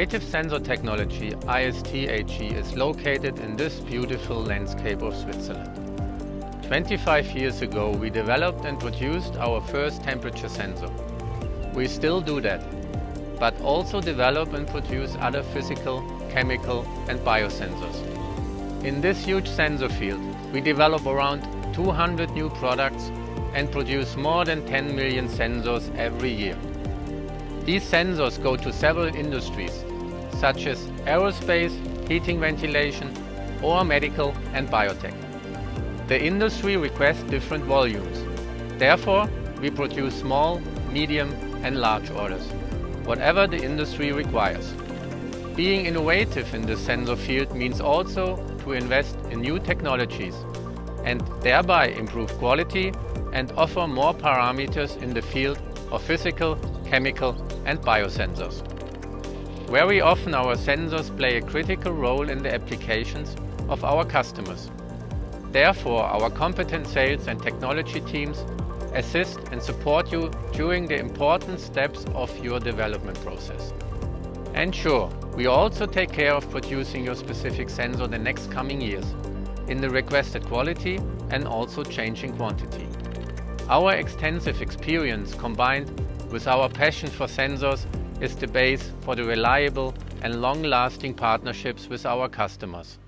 Innovative Sensor Technology IST AG is located in this beautiful landscape of Switzerland. 25 years ago we developed and produced our first temperature sensor. We still do that, but also develop and produce other physical, chemical and biosensors. In this huge sensor field we develop around 200 new products and produce more than 10 million sensors every year. These sensors go to several industries, such as aerospace, heating ventilation, or medical and biotech. The industry requests different volumes. Therefore, we produce small, medium and large orders, whatever the industry requires. Being innovative in the sensor field means also to invest in new technologies and thereby improve quality and offer more parameters in the field of physical, chemical and biosensors. Very often our sensors play a critical role in the applications of our customers. Therefore, our competent sales and technology teams assist and support you during the important steps of your development process. And sure, we also take care of producing your specific sensor the next coming years in the requested quality and also changing quantity. Our extensive experience combined with our passion for sensors is the base for the reliable and long-lasting partnerships with our customers.